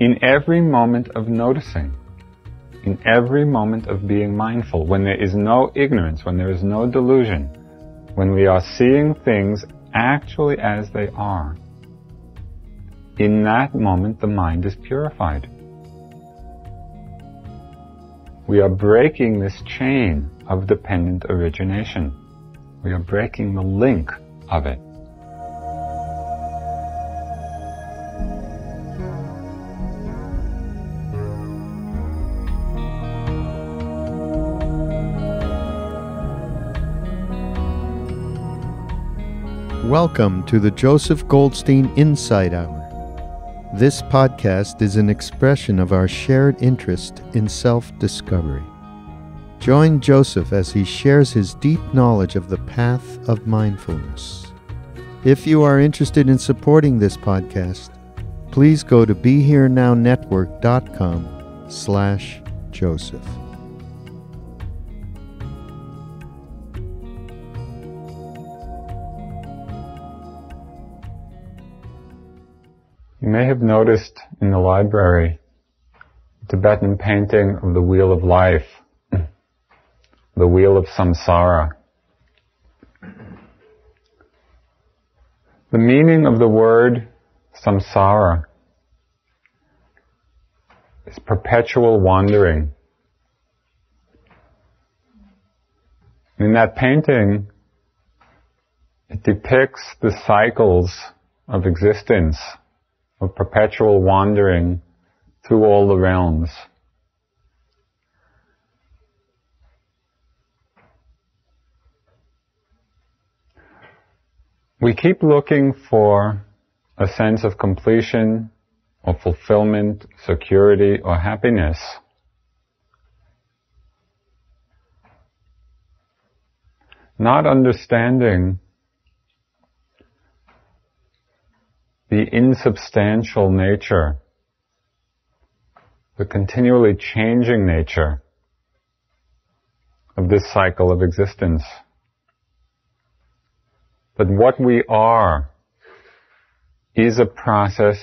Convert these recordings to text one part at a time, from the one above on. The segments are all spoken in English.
in every moment of noticing, in every moment of being mindful, when there is no ignorance, when there is no delusion, when we are seeing things actually as they are, in that moment the mind is purified. We are breaking this chain of dependent origination. We are breaking the link of it. Welcome to the Joseph Goldstein Insight Hour. This podcast is an expression of our shared interest in self discovery. Join Joseph as he shares his deep knowledge of the path of mindfulness. If you are interested in supporting this podcast, please go to BeHereNowNetwork.com slash Joseph. You may have noticed in the library a Tibetan painting of the Wheel of Life, the Wheel of Samsara. The meaning of the word samsara is perpetual wandering. In that painting, it depicts the cycles of existence of perpetual wandering through all the realms. We keep looking for a sense of completion or fulfillment, security or happiness. Not understanding the insubstantial nature, the continually changing nature of this cycle of existence. But what we are is a process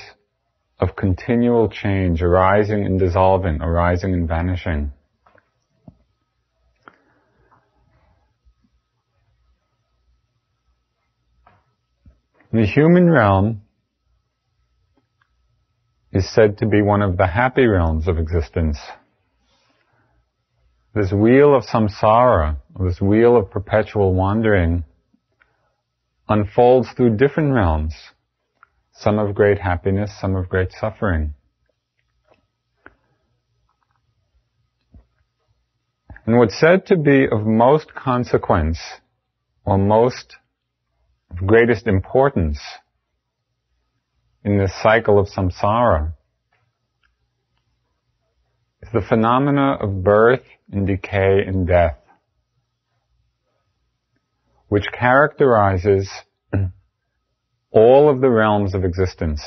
of continual change, arising and dissolving, arising and vanishing. In the human realm, is said to be one of the happy realms of existence. This wheel of samsara, this wheel of perpetual wandering, unfolds through different realms, some of great happiness, some of great suffering. And what's said to be of most consequence, or most of greatest importance, in this cycle of samsara is the phenomena of birth and decay and death, which characterizes all of the realms of existence,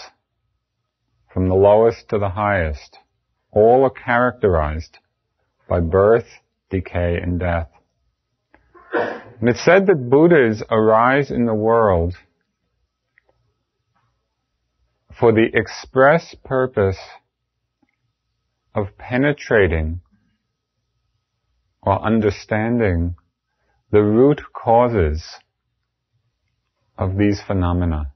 from the lowest to the highest, all are characterized by birth, decay, and death. And it's said that Buddhas arise in the world for the express purpose of penetrating or understanding the root causes of these phenomena.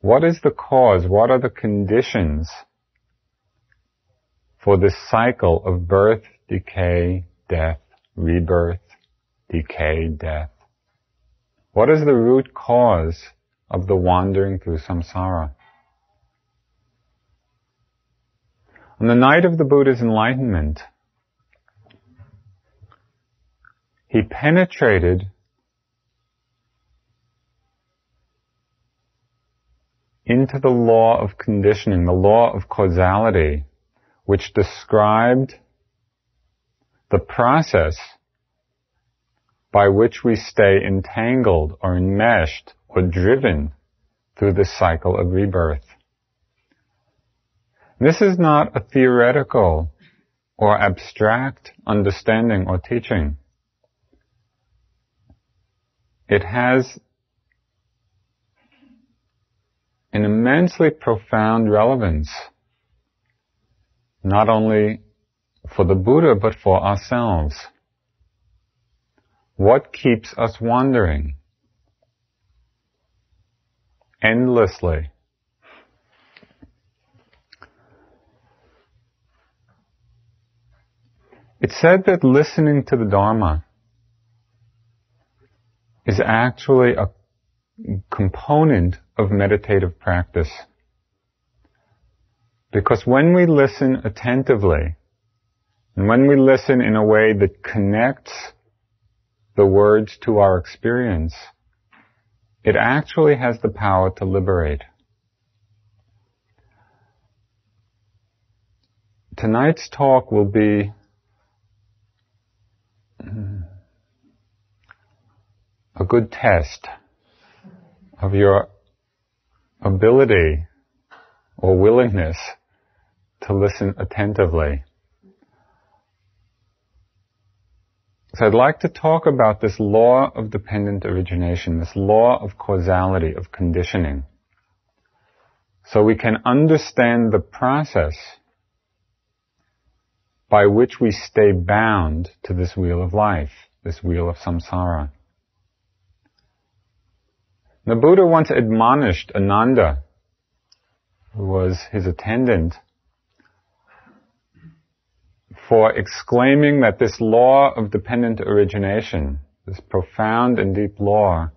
What is the cause? What are the conditions for this cycle of birth, decay, death, rebirth, decay, death? What is the root cause of the wandering through samsara? On the night of the Buddha's enlightenment, he penetrated into the law of conditioning, the law of causality, which described the process by which we stay entangled or enmeshed or driven through the cycle of rebirth. This is not a theoretical or abstract understanding or teaching. It has an immensely profound relevance not only for the Buddha, but for ourselves. What keeps us wandering? Endlessly. It's said that listening to the Dharma is actually a component of meditative practice. Because when we listen attentively, and when we listen in a way that connects the words to our experience, it actually has the power to liberate. Tonight's talk will be a good test of your ability or willingness to listen attentively. So I'd like to talk about this law of dependent origination, this law of causality, of conditioning. So we can understand the process by which we stay bound to this wheel of life, this wheel of samsara. The Buddha once admonished Ananda, who was his attendant, for exclaiming that this law of dependent origination, this profound and deep law,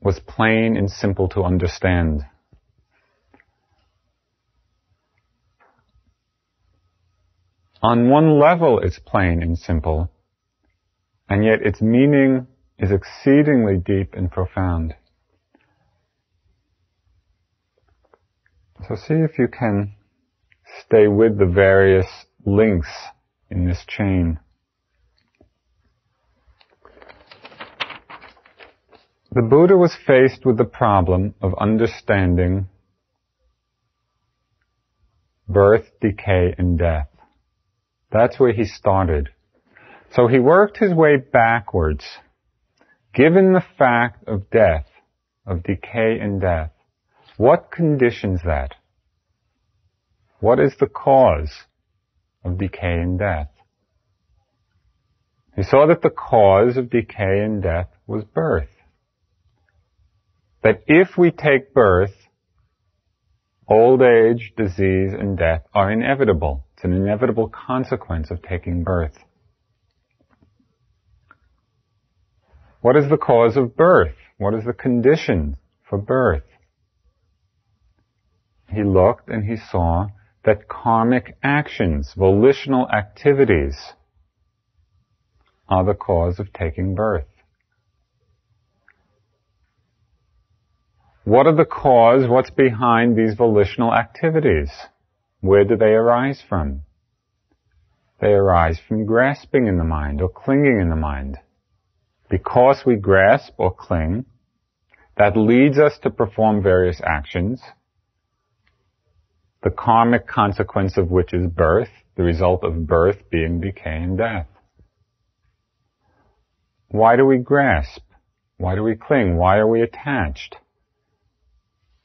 was plain and simple to understand. On one level, it's plain and simple, and yet its meaning is exceedingly deep and profound. So see if you can stay with the various links in this chain. The Buddha was faced with the problem of understanding birth, decay, and death. That's where he started. So he worked his way backwards. Given the fact of death, of decay and death, what conditions that? What is the cause of decay and death? He saw that the cause of decay and death was birth. That if we take birth, old age, disease, and death are inevitable. It's an inevitable consequence of taking birth. What is the cause of birth? What is the condition for birth? He looked and he saw that karmic actions, volitional activities, are the cause of taking birth. What are the cause? What's behind these volitional activities? Where do they arise from? They arise from grasping in the mind or clinging in the mind. Because we grasp or cling, that leads us to perform various actions, the karmic consequence of which is birth, the result of birth being decay and death. Why do we grasp? Why do we cling? Why are we attached?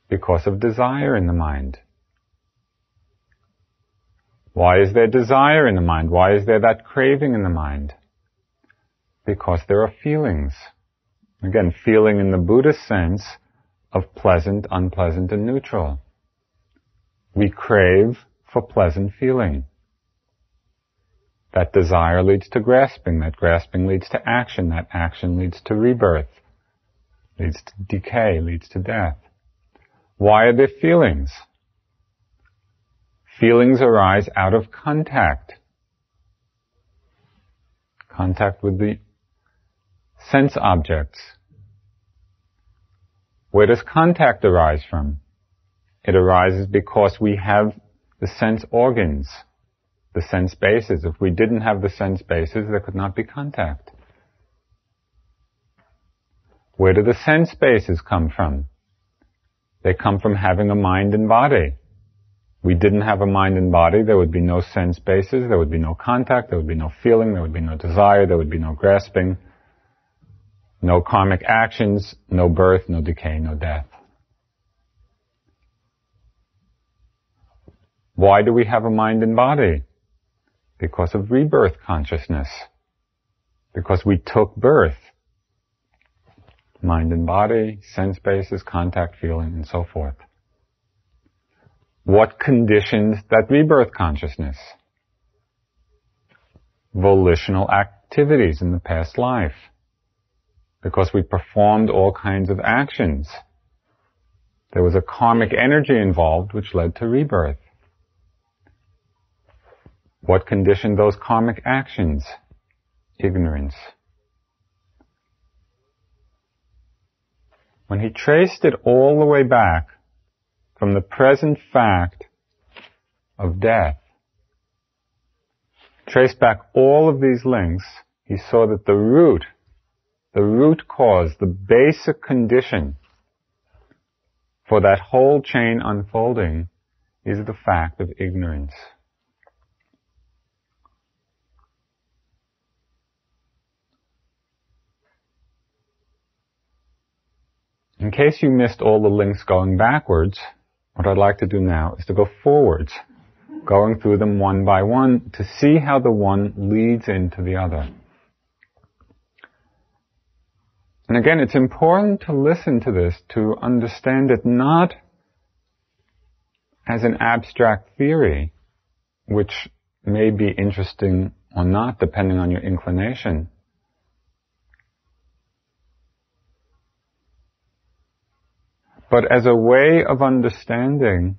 Because of desire in the mind. Why is there desire in the mind? Why is there that craving in the mind? Because there are feelings. Again, feeling in the Buddhist sense of pleasant, unpleasant, and neutral. We crave for pleasant feeling. That desire leads to grasping. That grasping leads to action. That action leads to rebirth. Leads to decay, leads to death. Why are there feelings? Feelings arise out of contact. Contact with the sense objects. Where does contact arise from? It arises because we have the sense organs, the sense bases. If we didn't have the sense bases, there could not be contact. Where do the sense bases come from? They come from having a mind and body we didn't have a mind and body, there would be no sense bases, there would be no contact, there would be no feeling, there would be no desire, there would be no grasping, no karmic actions, no birth, no decay, no death. Why do we have a mind and body? Because of rebirth consciousness. Because we took birth. Mind and body, sense bases, contact feeling, and so forth. What conditions that rebirth consciousness? Volitional activities in the past life. Because we performed all kinds of actions. There was a karmic energy involved which led to rebirth. What conditioned those karmic actions? Ignorance. When he traced it all the way back from the present fact of death, traced back all of these links, he saw that the root, the root cause, the basic condition for that whole chain unfolding is the fact of ignorance. In case you missed all the links going backwards, what I'd like to do now is to go forwards, going through them one by one to see how the one leads into the other. And again, it's important to listen to this to understand it not as an abstract theory, which may be interesting or not depending on your inclination, but as a way of understanding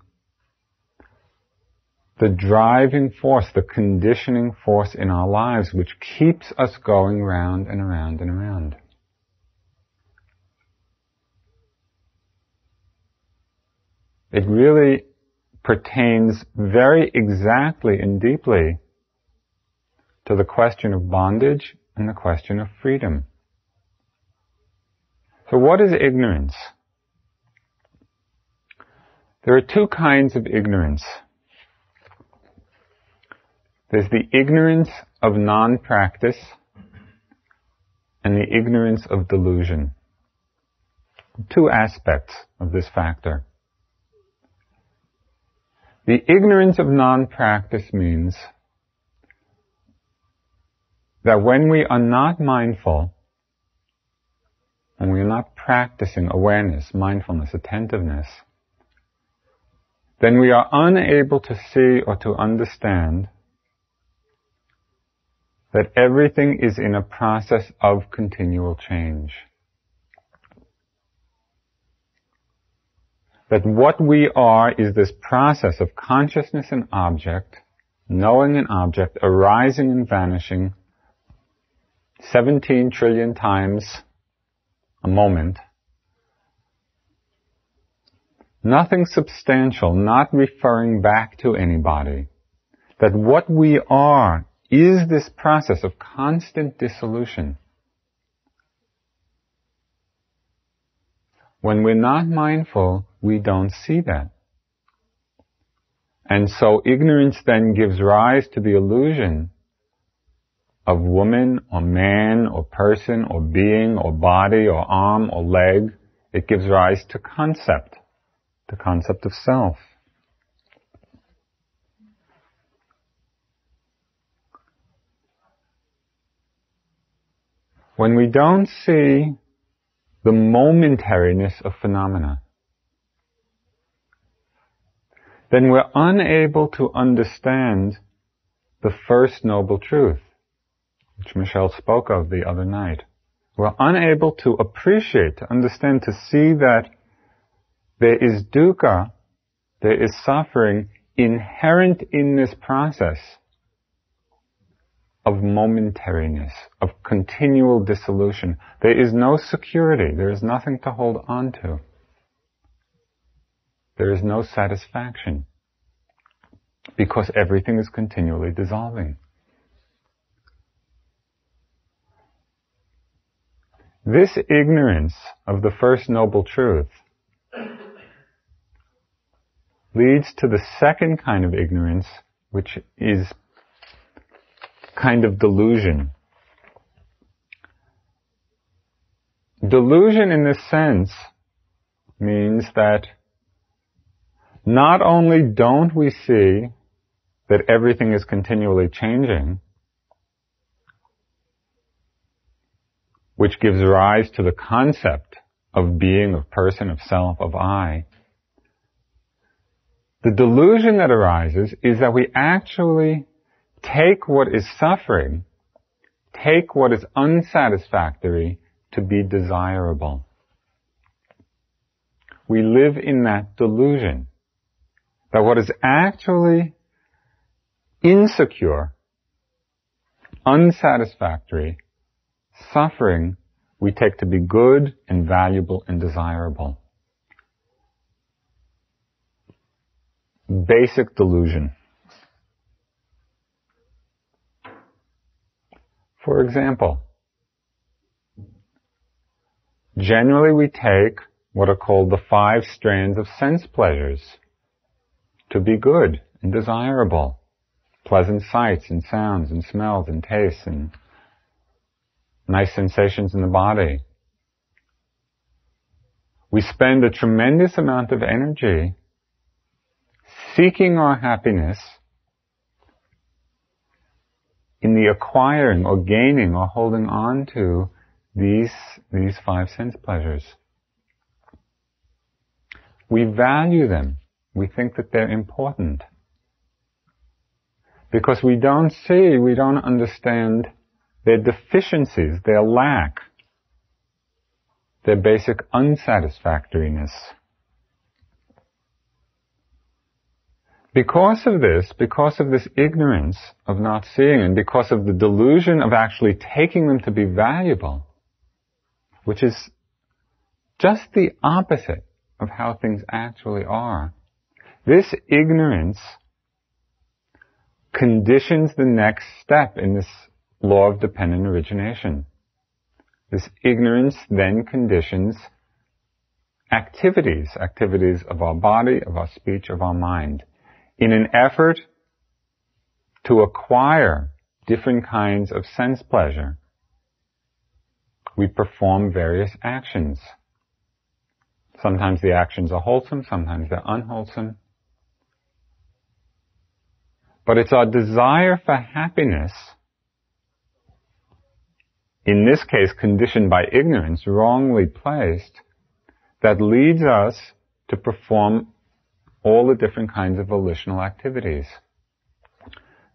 the driving force, the conditioning force in our lives which keeps us going round and around and around. It really pertains very exactly and deeply to the question of bondage and the question of freedom. So what is ignorance? There are two kinds of ignorance. There's the ignorance of non-practice and the ignorance of delusion. Two aspects of this factor. The ignorance of non-practice means that when we are not mindful, and we are not practicing awareness, mindfulness, attentiveness, then we are unable to see or to understand that everything is in a process of continual change. That what we are is this process of consciousness and object, knowing an object, arising and vanishing 17 trillion times a moment, Nothing substantial, not referring back to anybody. That what we are is this process of constant dissolution. When we're not mindful, we don't see that. And so ignorance then gives rise to the illusion of woman or man or person or being or body or arm or leg. It gives rise to concept the concept of self. When we don't see the momentariness of phenomena, then we're unable to understand the first noble truth, which Michelle spoke of the other night. We're unable to appreciate, to understand, to see that there is dukkha, there is suffering inherent in this process of momentariness, of continual dissolution. There is no security. There is nothing to hold on to. There is no satisfaction because everything is continually dissolving. This ignorance of the first noble truth leads to the second kind of ignorance, which is kind of delusion. Delusion in this sense means that not only don't we see that everything is continually changing, which gives rise to the concept of being, of person, of self, of I, the delusion that arises is that we actually take what is suffering, take what is unsatisfactory to be desirable. We live in that delusion that what is actually insecure, unsatisfactory, suffering, we take to be good and valuable and desirable. basic delusion. For example, generally we take what are called the five strands of sense pleasures to be good and desirable. Pleasant sights and sounds and smells and tastes and nice sensations in the body. We spend a tremendous amount of energy seeking our happiness in the acquiring or gaining or holding on to these, these five sense pleasures. We value them. We think that they're important. Because we don't see, we don't understand their deficiencies, their lack, their basic unsatisfactoriness. Because of this, because of this ignorance of not seeing and because of the delusion of actually taking them to be valuable, which is just the opposite of how things actually are, this ignorance conditions the next step in this law of dependent origination. This ignorance then conditions activities, activities of our body, of our speech, of our mind in an effort to acquire different kinds of sense pleasure, we perform various actions. Sometimes the actions are wholesome, sometimes they're unwholesome. But it's our desire for happiness, in this case conditioned by ignorance, wrongly placed, that leads us to perform all the different kinds of volitional activities.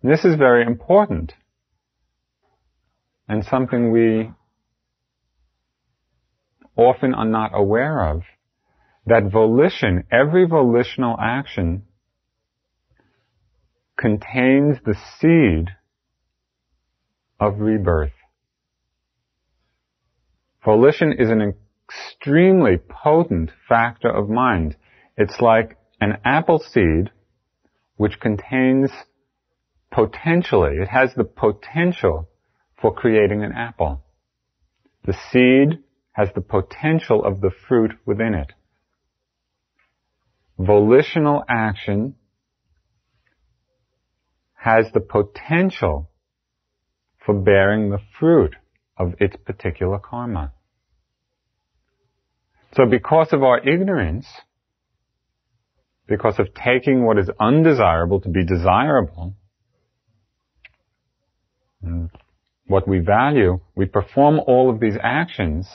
And this is very important and something we often are not aware of, that volition, every volitional action contains the seed of rebirth. Volition is an extremely potent factor of mind. It's like an apple seed which contains potentially, it has the potential for creating an apple. The seed has the potential of the fruit within it. Volitional action has the potential for bearing the fruit of its particular karma. So because of our ignorance, because of taking what is undesirable to be desirable, what we value, we perform all of these actions,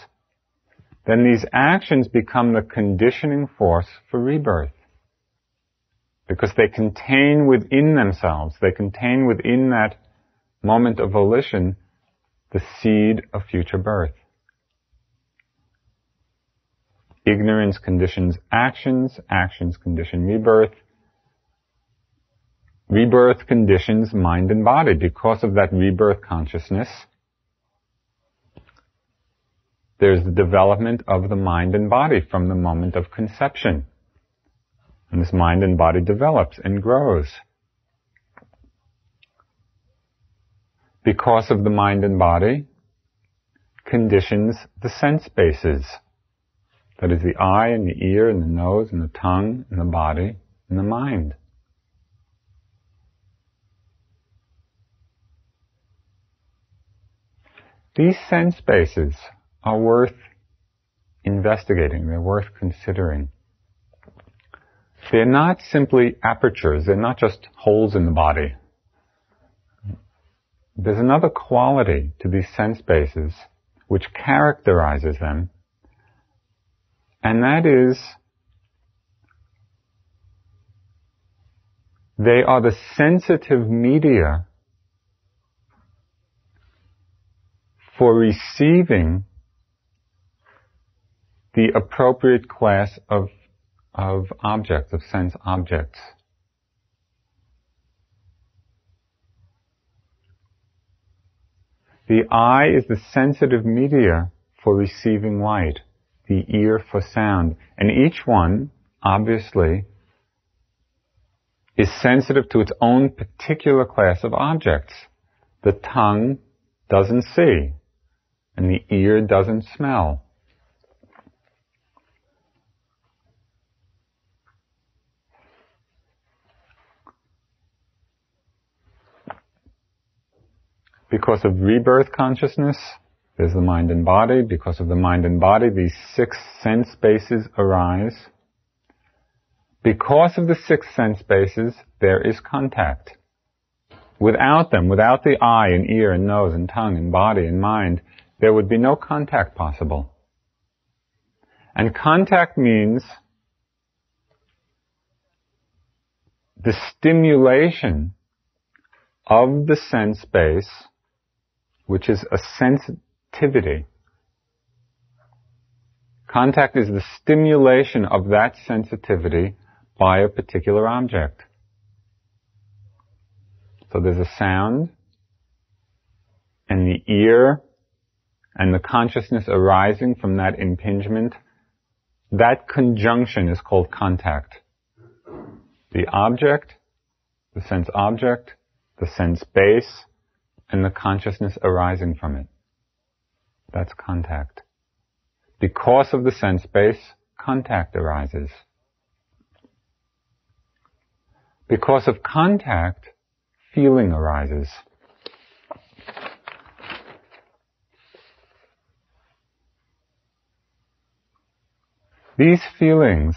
then these actions become the conditioning force for rebirth. Because they contain within themselves, they contain within that moment of volition the seed of future birth. Ignorance conditions actions, actions condition rebirth. Rebirth conditions mind and body. Because of that rebirth consciousness, there's the development of the mind and body from the moment of conception. And this mind and body develops and grows. Because of the mind and body, conditions the sense bases. That is the eye and the ear and the nose and the tongue and the body and the mind. These sense bases are worth investigating. They're worth considering. they're not simply apertures, they're not just holes in the body. There's another quality to these sense bases which characterizes them, and that is they are the sensitive media for receiving the appropriate class of, of objects, of sense objects. The eye is the sensitive media for receiving light, the ear for sound, and each one, obviously, is sensitive to its own particular class of objects. The tongue doesn't see, and the ear doesn't smell. Because of rebirth consciousness, there's the mind and body. Because of the mind and body, these six sense bases arise. Because of the six sense bases, there is contact. Without them, without the eye and ear and nose and tongue and body and mind, there would be no contact possible. And contact means the stimulation of the sense base which is a sensitivity. Contact is the stimulation of that sensitivity by a particular object. So there's a sound, and the ear, and the consciousness arising from that impingement, that conjunction is called contact. The object, the sense object, the sense base, and the consciousness arising from it. That's contact. Because of the sense base, contact arises. Because of contact, feeling arises. These feelings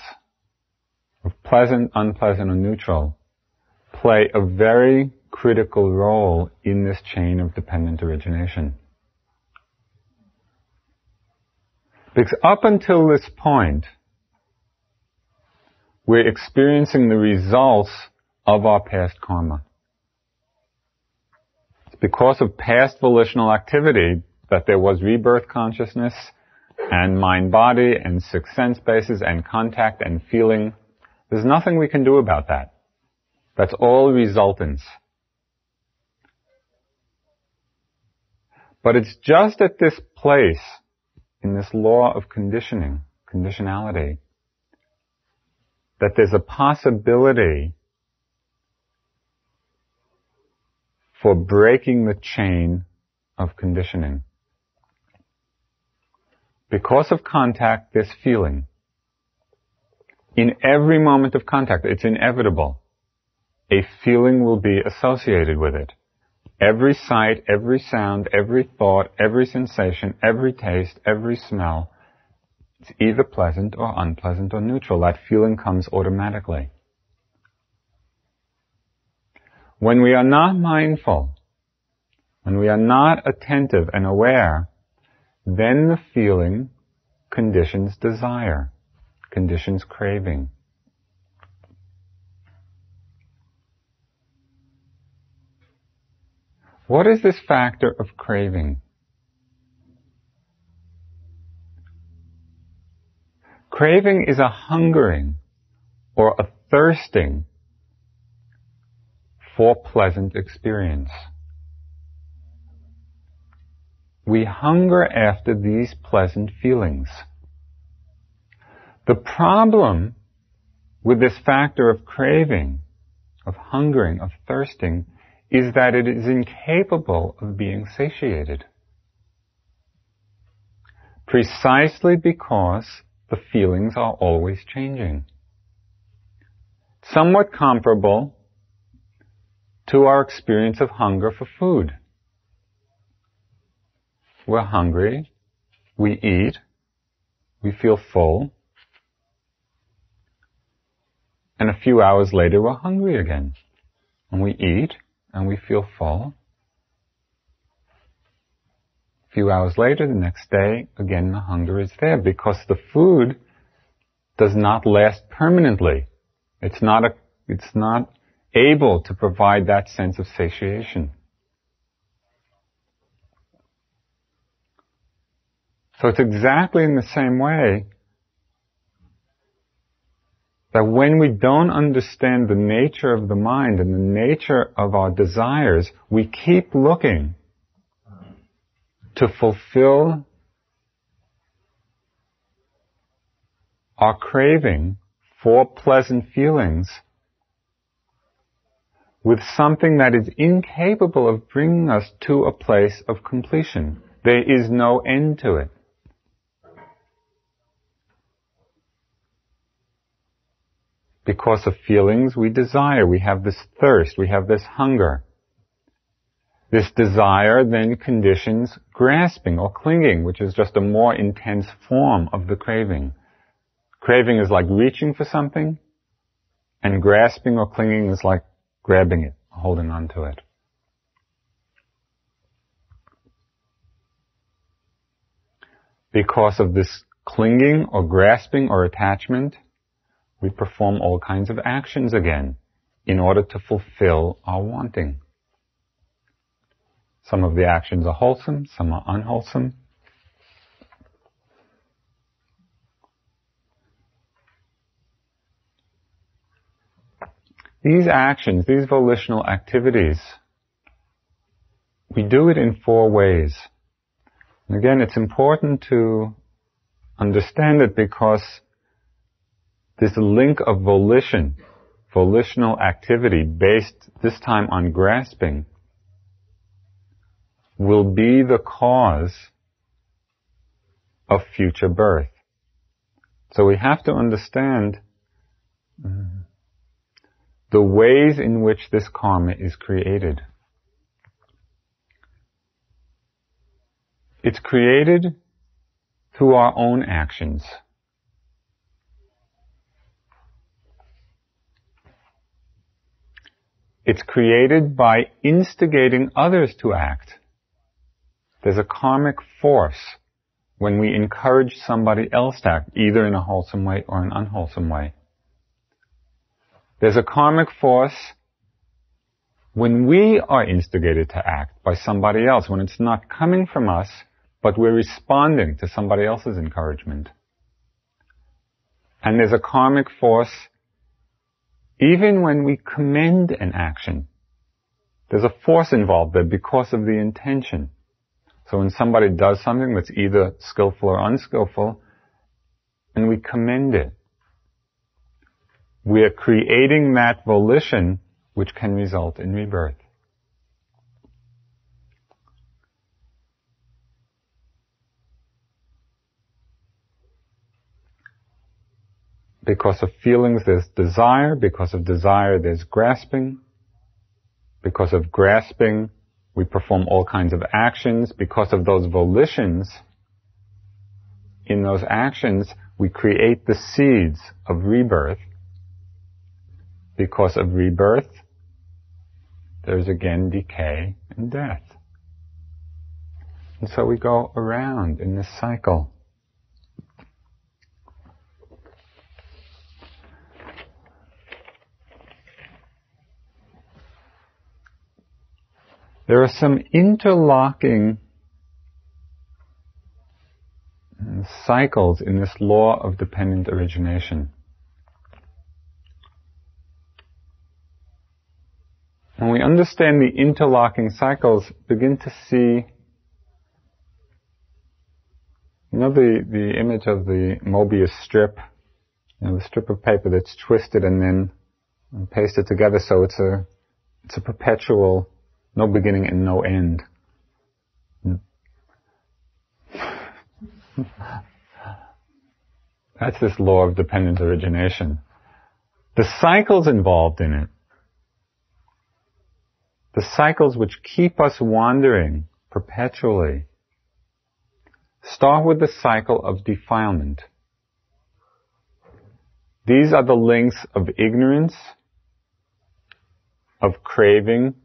of pleasant, unpleasant, or neutral play a very critical role in this chain of dependent origination. Because up until this point, we're experiencing the results of our past karma. It's because of past volitional activity that there was rebirth consciousness and mind body and six sense bases and contact and feeling. There's nothing we can do about that. That's all resultants. But it's just at this place, in this law of conditioning, conditionality, that there's a possibility for breaking the chain of conditioning. Because of contact, there's feeling. In every moment of contact, it's inevitable. A feeling will be associated with it. Every sight, every sound, every thought, every sensation, every taste, every smell, it's either pleasant or unpleasant or neutral. That feeling comes automatically. When we are not mindful, when we are not attentive and aware, then the feeling conditions desire, conditions craving. What is this factor of craving? Craving is a hungering or a thirsting for pleasant experience. We hunger after these pleasant feelings. The problem with this factor of craving, of hungering, of thirsting, is that it is incapable of being satiated. Precisely because the feelings are always changing. Somewhat comparable to our experience of hunger for food. We're hungry, we eat, we feel full, and a few hours later we're hungry again. And we eat, and we feel full. A few hours later, the next day, again the hunger is there because the food does not last permanently. It's not a, it's not able to provide that sense of satiation. So it's exactly in the same way that when we don't understand the nature of the mind and the nature of our desires, we keep looking to fulfill our craving for pleasant feelings with something that is incapable of bringing us to a place of completion. There is no end to it. Because of feelings we desire, we have this thirst, we have this hunger. This desire then conditions grasping or clinging, which is just a more intense form of the craving. Craving is like reaching for something, and grasping or clinging is like grabbing it, holding on to it. Because of this clinging or grasping or attachment, we perform all kinds of actions again in order to fulfill our wanting. Some of the actions are wholesome, some are unwholesome. These actions, these volitional activities, we do it in four ways. And again, it's important to understand it because this link of volition, volitional activity based this time on grasping, will be the cause of future birth. So we have to understand the ways in which this karma is created. It's created through our own actions. It's created by instigating others to act. There's a karmic force when we encourage somebody else to act, either in a wholesome way or an unwholesome way. There's a karmic force when we are instigated to act by somebody else, when it's not coming from us, but we're responding to somebody else's encouragement. And there's a karmic force even when we commend an action, there's a force involved there because of the intention. So when somebody does something that's either skillful or unskillful, and we commend it, we are creating that volition which can result in rebirth. Because of feelings, there's desire. Because of desire, there's grasping. Because of grasping, we perform all kinds of actions. Because of those volitions, in those actions, we create the seeds of rebirth. Because of rebirth, there's again decay and death. And so we go around in this cycle. There are some interlocking cycles in this law of dependent origination. When we understand the interlocking cycles, begin to see, you know the, the image of the Mobius strip, you know, the strip of paper that's twisted and then pasted together so it's a, it's a perpetual no beginning and no end. That's this law of dependent origination. The cycles involved in it, the cycles which keep us wandering perpetually, start with the cycle of defilement. These are the links of ignorance, of craving,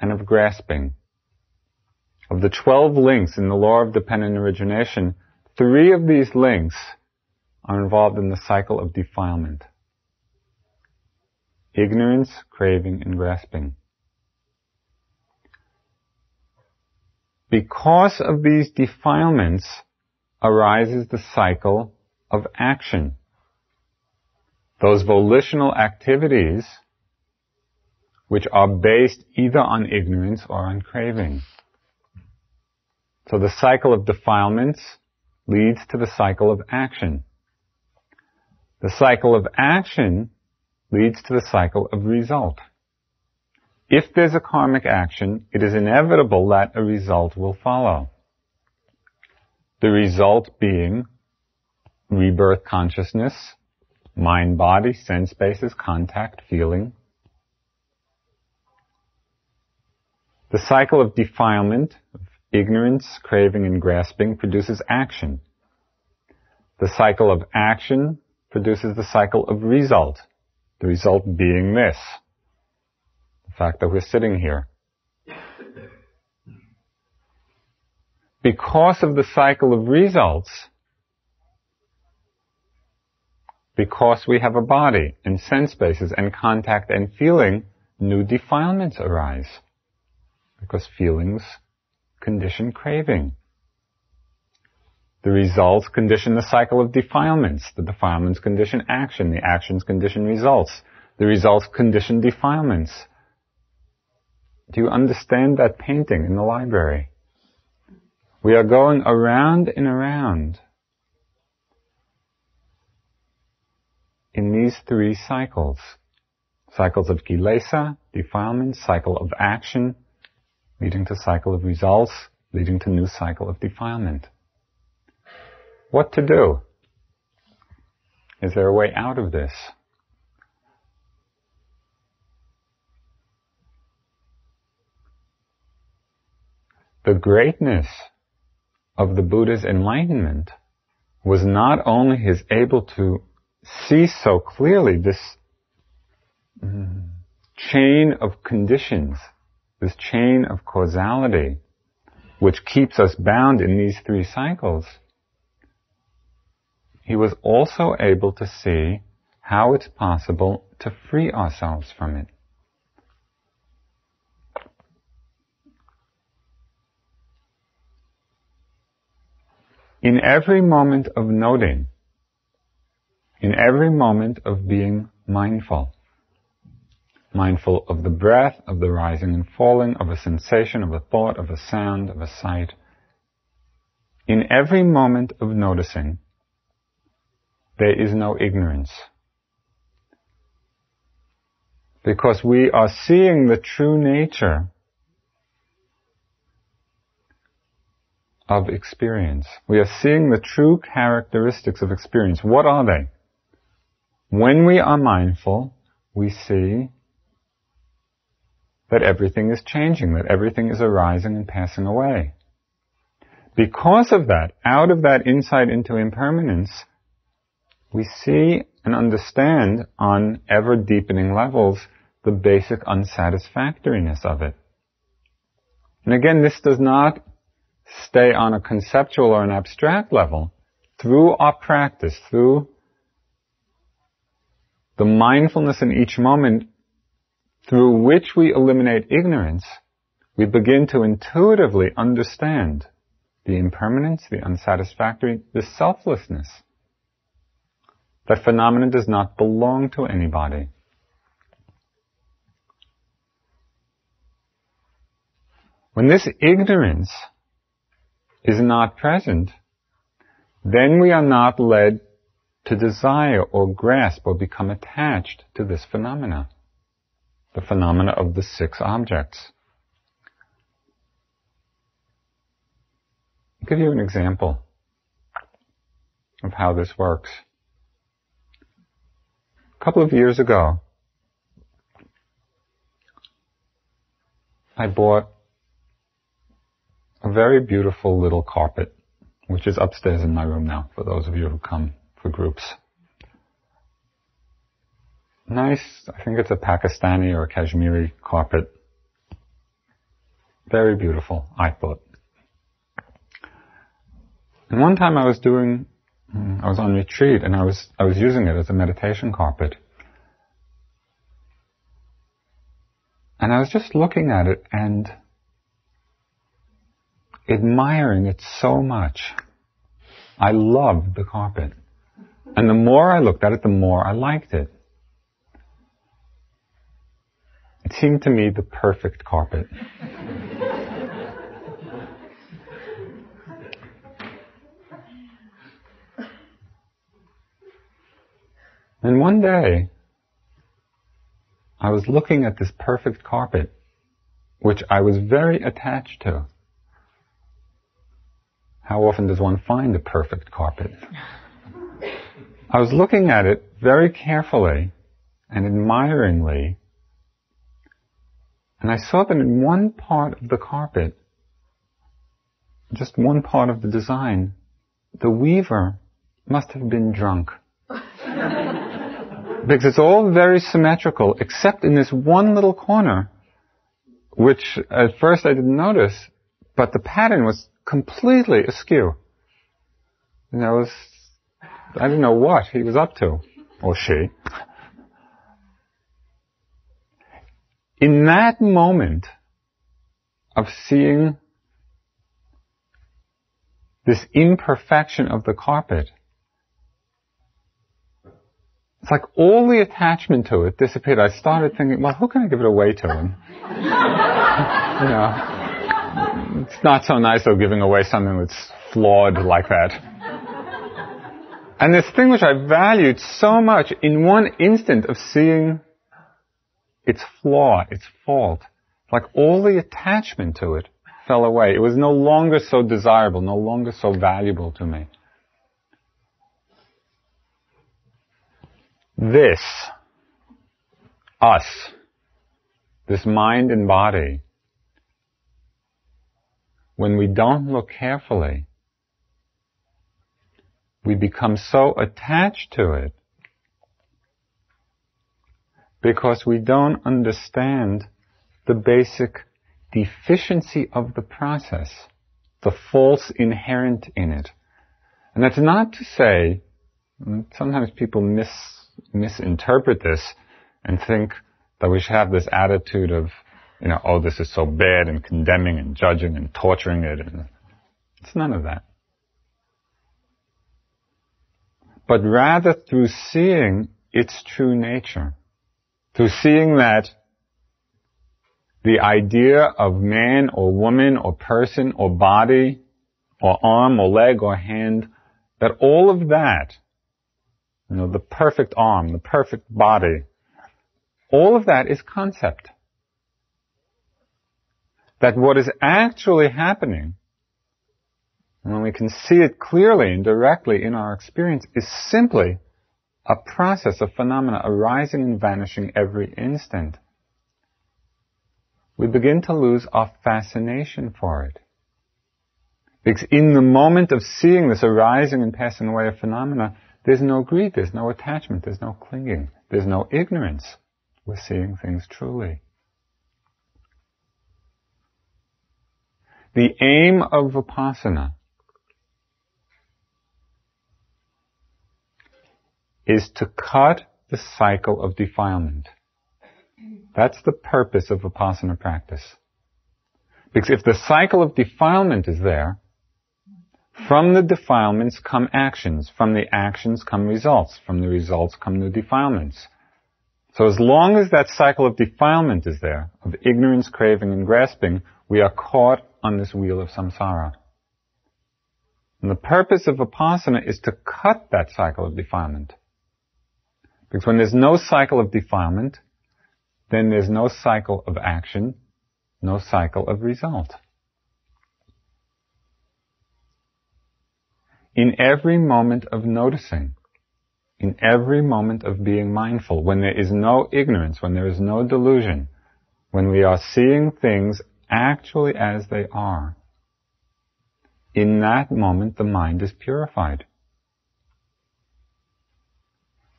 and of grasping. Of the 12 links in the law of dependent origination, three of these links are involved in the cycle of defilement. Ignorance, craving, and grasping. Because of these defilements arises the cycle of action. Those volitional activities which are based either on ignorance or on craving. So the cycle of defilements leads to the cycle of action. The cycle of action leads to the cycle of result. If there's a karmic action, it is inevitable that a result will follow. The result being rebirth consciousness, mind body, sense bases, contact, feeling. The cycle of defilement, of ignorance, craving, and grasping produces action. The cycle of action produces the cycle of result. The result being this. The fact that we're sitting here. Because of the cycle of results, because we have a body and sense bases and contact and feeling, new defilements arise. Because feelings condition craving. The results condition the cycle of defilements. The defilements condition action. The actions condition results. The results condition defilements. Do you understand that painting in the library? We are going around and around in these three cycles. Cycles of kilesa, defilement, cycle of action, leading to cycle of results, leading to new cycle of defilement. What to do? Is there a way out of this? The greatness of the Buddha's enlightenment was not only his able to see so clearly this mm, chain of conditions, this chain of causality, which keeps us bound in these three cycles, he was also able to see how it's possible to free ourselves from it. In every moment of noting, in every moment of being mindful, mindful of the breath, of the rising and falling, of a sensation, of a thought, of a sound, of a sight, in every moment of noticing, there is no ignorance. Because we are seeing the true nature of experience. We are seeing the true characteristics of experience. What are they? When we are mindful, we see that everything is changing, that everything is arising and passing away. Because of that, out of that insight into impermanence, we see and understand on ever deepening levels the basic unsatisfactoriness of it. And again, this does not stay on a conceptual or an abstract level. Through our practice, through the mindfulness in each moment through which we eliminate ignorance, we begin to intuitively understand the impermanence, the unsatisfactory, the selflessness that phenomenon does not belong to anybody. When this ignorance is not present, then we are not led to desire or grasp or become attached to this phenomena, the phenomena of the six objects. I'll give you an example of how this works. A couple of years ago, I bought a very beautiful little carpet, which is upstairs in my room now, for those of you who come for groups. Nice, I think it's a Pakistani or a Kashmiri carpet. Very beautiful, I thought. And one time I was doing, mm, I was on retreat and I was, I was using it as a meditation carpet. And I was just looking at it and admiring it so much. I loved the carpet. And the more I looked at it, the more I liked it. It seemed to me the perfect carpet. and one day, I was looking at this perfect carpet, which I was very attached to. How often does one find a perfect carpet? I was looking at it very carefully and admiringly, and I saw that in one part of the carpet, just one part of the design, the weaver must have been drunk. because it's all very symmetrical, except in this one little corner, which at first I didn't notice, but the pattern was completely askew. And I was, I didn't know what he was up to, or she. In that moment of seeing this imperfection of the carpet, it's like all the attachment to it disappeared. I started thinking, well, who can I give it away to? And, you know, it's not so nice though giving away something that's flawed like that. And this thing which I valued so much in one instant of seeing its flaw, its fault, like all the attachment to it fell away. It was no longer so desirable, no longer so valuable to me. This, us, this mind and body, when we don't look carefully, we become so attached to it because we don't understand the basic deficiency of the process, the faults inherent in it. And that's not to say, sometimes people mis, misinterpret this and think that we should have this attitude of, you know, oh, this is so bad and condemning and judging and torturing it. And it's none of that. But rather through seeing its true nature, through seeing that the idea of man or woman or person or body or arm or leg or hand, that all of that, you know, the perfect arm, the perfect body, all of that is concept. That what is actually happening, and when we can see it clearly and directly in our experience, is simply a process of phenomena arising and vanishing every instant, we begin to lose our fascination for it. Because in the moment of seeing this arising and passing away of phenomena, there's no greed, there's no attachment, there's no clinging, there's no ignorance. We're seeing things truly. The aim of Vipassana is to cut the cycle of defilement. That's the purpose of Vipassana practice. Because if the cycle of defilement is there, from the defilements come actions. From the actions come results. From the results come the defilements. So as long as that cycle of defilement is there, of ignorance, craving, and grasping, we are caught on this wheel of samsara. And the purpose of Vipassana is to cut that cycle of defilement. Because when there's no cycle of defilement, then there's no cycle of action, no cycle of result. In every moment of noticing, in every moment of being mindful, when there is no ignorance, when there is no delusion, when we are seeing things actually as they are, in that moment the mind is purified.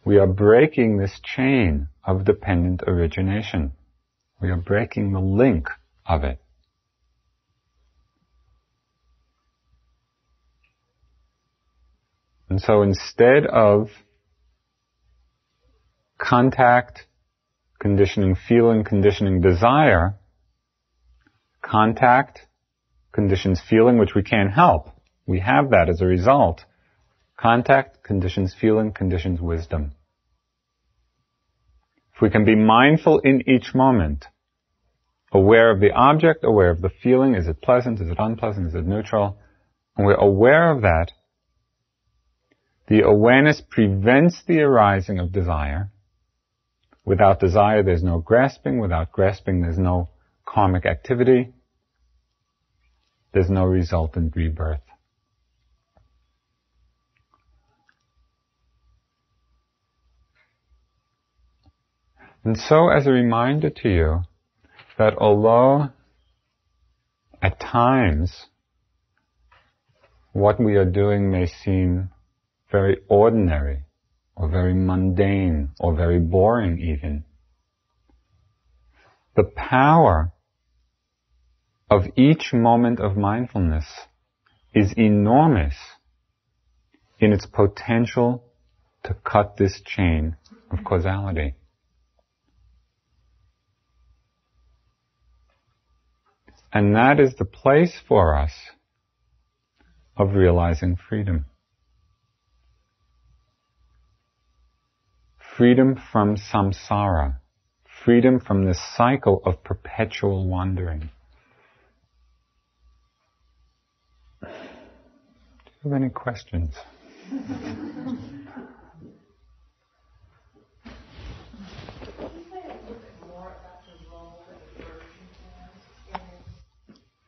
We are breaking this chain of dependent origination. We are breaking the link of it. And so instead of contact, conditioning feeling, conditioning desire, contact conditions feeling, which we can't help. We have that as a result. Contact conditions feeling, conditions wisdom. If we can be mindful in each moment, aware of the object, aware of the feeling, is it pleasant, is it unpleasant, is it neutral, and we're aware of that, the awareness prevents the arising of desire. Without desire, there's no grasping. Without grasping, there's no karmic activity. There's no resultant rebirth. And so, as a reminder to you that although at times what we are doing may seem very ordinary, or very mundane, or very boring even, the power of each moment of mindfulness is enormous in its potential to cut this chain of causality. And that is the place for us of realizing freedom. Freedom from samsara. Freedom from this cycle of perpetual wandering. Do you have any questions?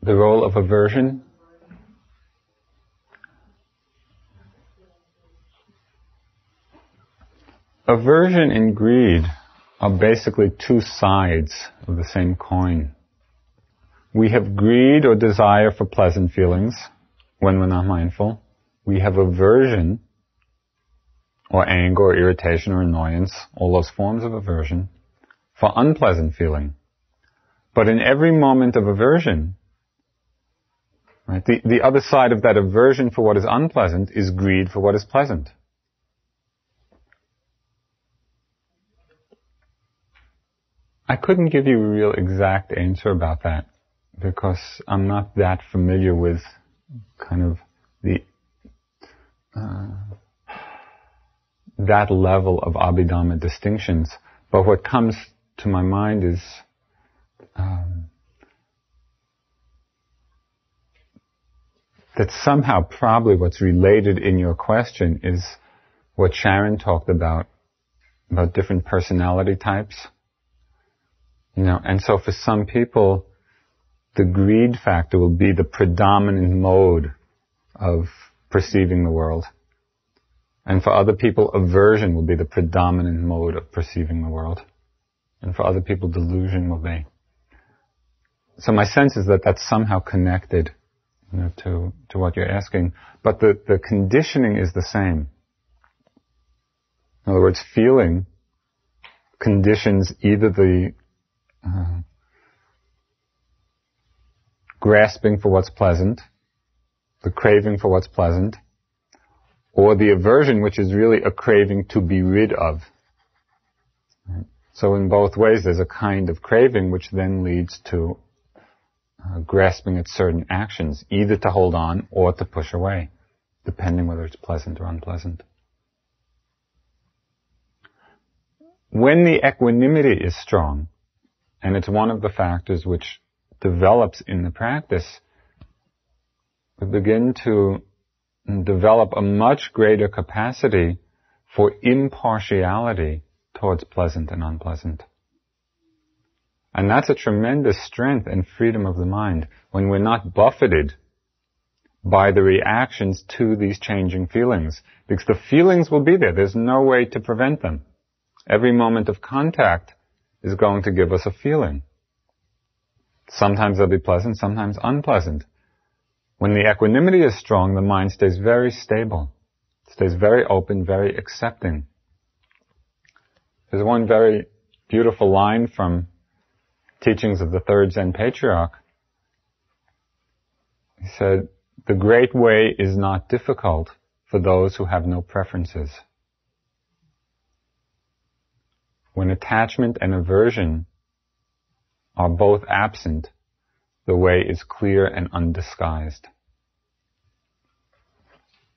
the role of aversion. Aversion and greed are basically two sides of the same coin. We have greed or desire for pleasant feelings when we're not mindful. We have aversion or anger or irritation or annoyance, all those forms of aversion, for unpleasant feeling. But in every moment of aversion, Right? The, the other side of that aversion for what is unpleasant is greed for what is pleasant. I couldn't give you a real exact answer about that because I'm not that familiar with kind of the uh, that level of Abhidhamma distinctions. But what comes to my mind is um, that somehow probably what's related in your question is what Sharon talked about, about different personality types. You know, and so for some people, the greed factor will be the predominant mode of perceiving the world. And for other people, aversion will be the predominant mode of perceiving the world. And for other people, delusion will be. So my sense is that that's somehow connected you know, to, to what you're asking. But the, the conditioning is the same. In other words, feeling conditions either the uh, grasping for what's pleasant, the craving for what's pleasant, or the aversion, which is really a craving to be rid of. So in both ways, there's a kind of craving which then leads to uh, grasping at certain actions, either to hold on or to push away, depending whether it's pleasant or unpleasant. When the equanimity is strong, and it's one of the factors which develops in the practice, we begin to develop a much greater capacity for impartiality towards pleasant and unpleasant. And that's a tremendous strength and freedom of the mind when we're not buffeted by the reactions to these changing feelings. Because the feelings will be there. There's no way to prevent them. Every moment of contact is going to give us a feeling. Sometimes they'll be pleasant, sometimes unpleasant. When the equanimity is strong, the mind stays very stable, stays very open, very accepting. There's one very beautiful line from Teachings of the Third Zen Patriarch. He said, the great way is not difficult for those who have no preferences. When attachment and aversion are both absent, the way is clear and undisguised.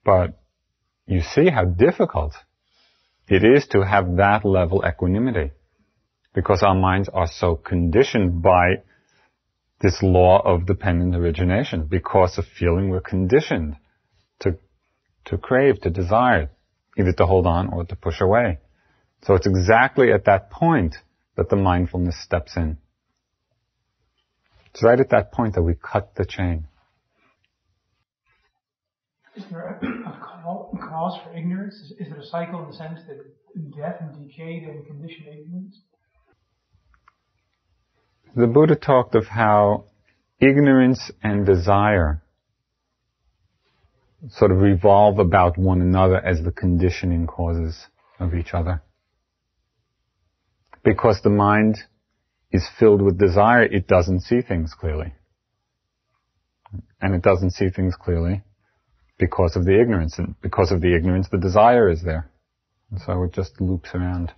But you see how difficult it is to have that level equanimity because our minds are so conditioned by this law of dependent origination. Because of feeling, we're conditioned to, to crave, to desire, either to hold on or to push away. So it's exactly at that point that the mindfulness steps in. It's right at that point that we cut the chain. Is there a cause for ignorance? Is, is it a cycle in the sense that death and decay then condition ignorance? The Buddha talked of how ignorance and desire sort of revolve about one another as the conditioning causes of each other. Because the mind is filled with desire, it doesn't see things clearly. And it doesn't see things clearly because of the ignorance. And because of the ignorance, the desire is there. And so it just loops around.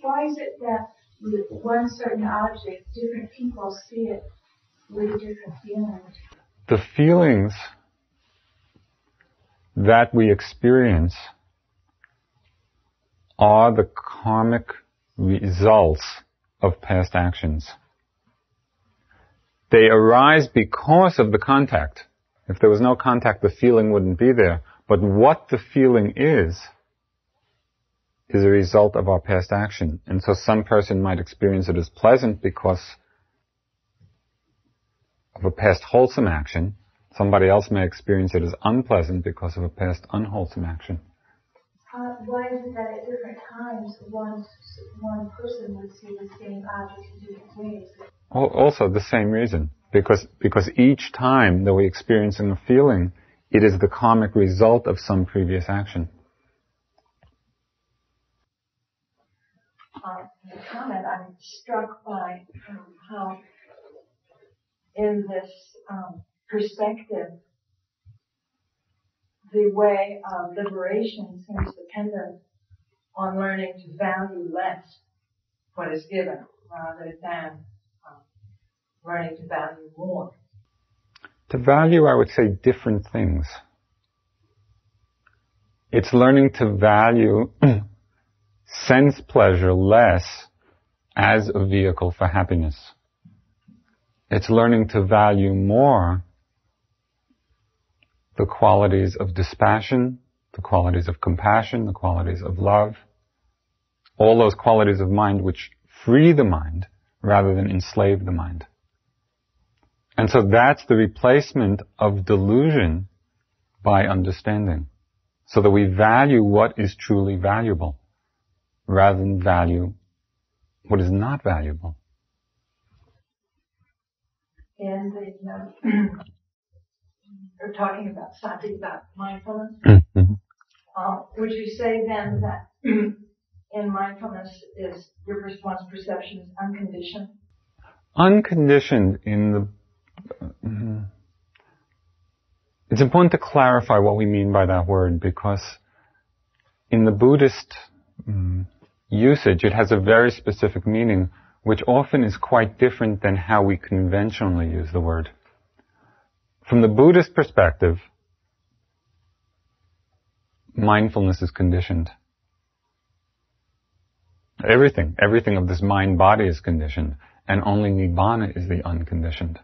Why is it that with one certain object, different people see it with different feelings? The feelings that we experience are the karmic results of past actions. They arise because of the contact. If there was no contact, the feeling wouldn't be there. But what the feeling is, is a result of our past action. And so some person might experience it as pleasant because of a past wholesome action. Somebody else may experience it as unpleasant because of a past unwholesome action. Uh, why is it that at different times one, one person would see the same object in different ways? Also, the same reason. Because, because each time that we experience a feeling, it is the karmic result of some previous action. Uh, the comment, I'm struck by um, how in this um, perspective, the way of liberation seems dependent on learning to value less what is given rather than um, learning to value more. To value, I would say different things. It's learning to value sense pleasure less as a vehicle for happiness. It's learning to value more the qualities of dispassion, the qualities of compassion, the qualities of love, all those qualities of mind which free the mind rather than enslave the mind. And so that's the replacement of delusion by understanding. So that we value what is truly valuable rather than value what is not valuable. And the, uh, are talking about something about mindfulness. Mm-hmm. Uh, would you say then that in mindfulness is your response perception is unconditioned? Unconditioned in the. Uh, it's important to clarify what we mean by that word because in the Buddhist um, usage, it has a very specific meaning, which often is quite different than how we conventionally use the word. From the Buddhist perspective, mindfulness is conditioned. Everything, everything of this mind body is conditioned, and only nibbana is the unconditioned.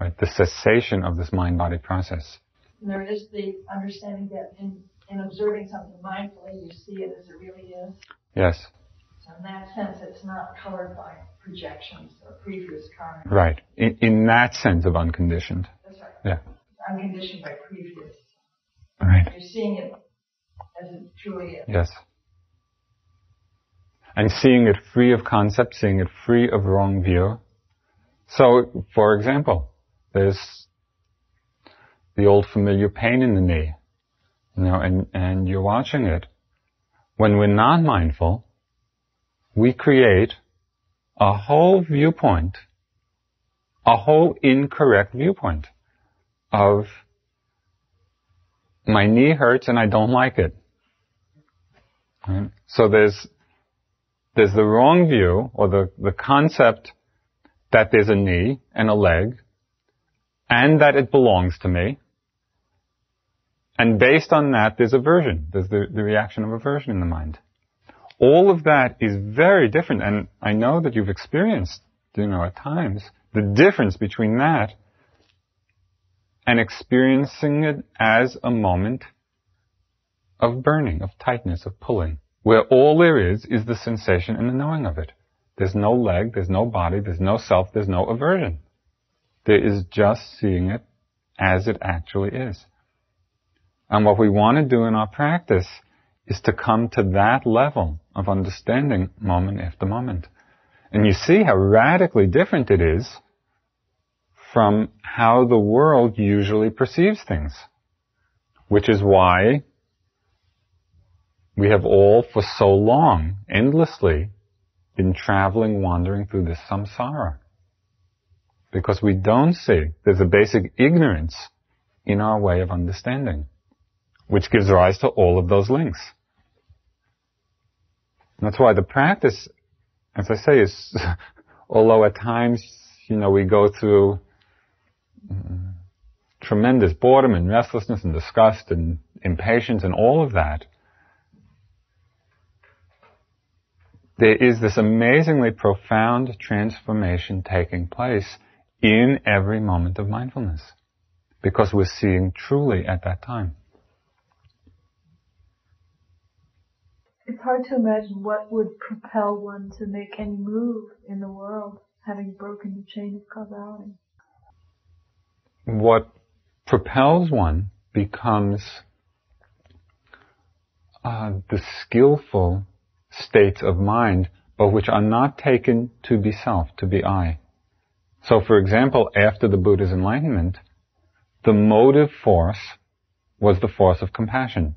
Right? The cessation of this mind body process. there is the understanding that in, in observing something mindfully, you see it as it really is. Yes. So in that sense, it's not colored by projections or previous karma. Right. In, in that sense of unconditioned. That's right. Yeah. Unconditioned by previous. Right. You're seeing it as it truly is. Yes. And seeing it free of concept, seeing it free of wrong view. So, for example, there's the old familiar pain in the knee, you know, and, and you're watching it. When we're not mindful, we create a whole viewpoint, a whole incorrect viewpoint of my knee hurts and I don't like it. Right? So there's there's the wrong view or the, the concept that there's a knee and a leg and that it belongs to me. And based on that, there's aversion. There's the, the reaction of aversion in the mind. All of that is very different. And I know that you've experienced, you know, at times, the difference between that and experiencing it as a moment of burning, of tightness, of pulling, where all there is is the sensation and the knowing of it. There's no leg, there's no body, there's no self, there's no aversion. There is just seeing it as it actually is. And what we want to do in our practice is to come to that level of understanding moment after moment. And you see how radically different it is from how the world usually perceives things. Which is why we have all for so long, endlessly, been traveling, wandering through this samsara. Because we don't see, there's a basic ignorance in our way of understanding, which gives rise to all of those links. And that's why the practice, as I say, is, although at times, you know, we go through mm, tremendous boredom and restlessness and disgust and impatience and all of that, there is this amazingly profound transformation taking place in every moment of mindfulness because we're seeing truly at that time. It's hard to imagine what would propel one to make any move in the world, having broken the chain of causality. What propels one becomes uh, the skillful states of mind, but which are not taken to be self, to be I. So for example, after the Buddha's enlightenment, the motive force was the force of compassion.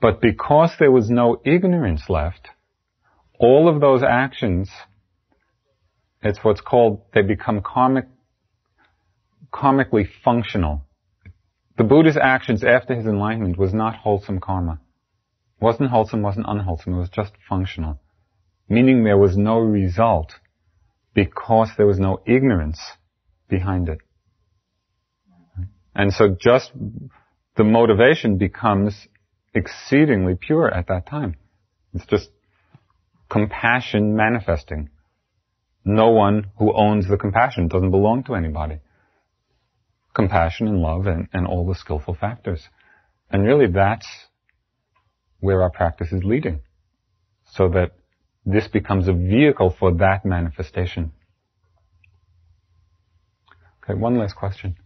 But because there was no ignorance left, all of those actions, it's what's called, they become karmic, karmically functional. The Buddha's actions after his enlightenment was not wholesome karma. Wasn't wholesome, wasn't unwholesome, it was just functional. Meaning there was no result because there was no ignorance behind it. And so just the motivation becomes exceedingly pure at that time. It's just compassion manifesting. No one who owns the compassion doesn't belong to anybody. Compassion and love and, and all the skillful factors. And really that's where our practice is leading. So that this becomes a vehicle for that manifestation. Okay, one last question.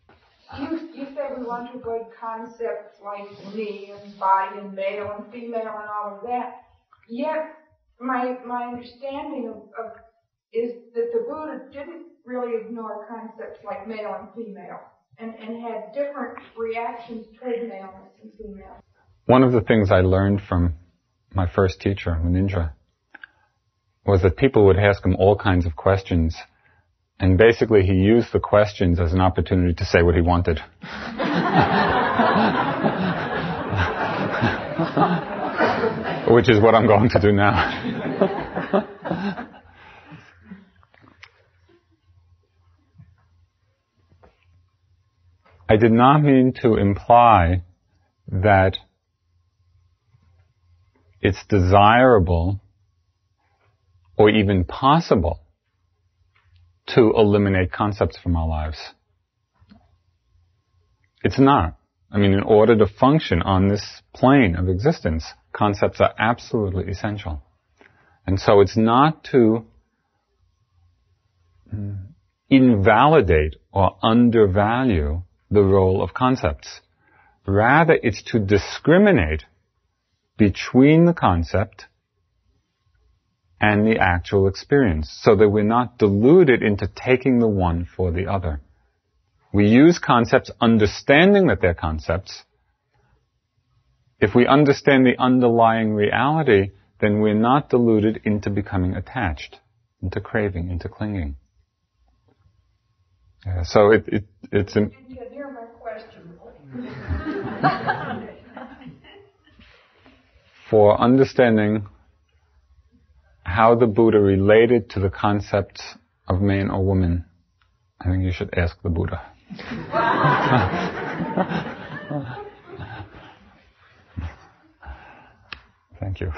Avoid concepts like me and body and male and female and all of that. Yet, my, my understanding of, of is that the Buddha didn't really ignore concepts like male and female and, and had different reactions toward maleness and female. One of the things I learned from my first teacher, Munindra, was that people would ask him all kinds of questions, and basically he used the questions as an opportunity to say what he wanted. Which is what I'm going to do now. I did not mean to imply that it's desirable or even possible to eliminate concepts from our lives. It's not. I mean, in order to function on this plane of existence, concepts are absolutely essential. And so it's not to invalidate or undervalue the role of concepts. Rather, it's to discriminate between the concept and the actual experience so that we're not deluded into taking the one for the other. We use concepts understanding that they're concepts. If we understand the underlying reality, then we're not deluded into becoming attached, into craving, into clinging. Yeah, so it, it, it's an, You did hear my question. for understanding how the Buddha related to the concepts of man or woman, I think you should ask the Buddha. Thank you.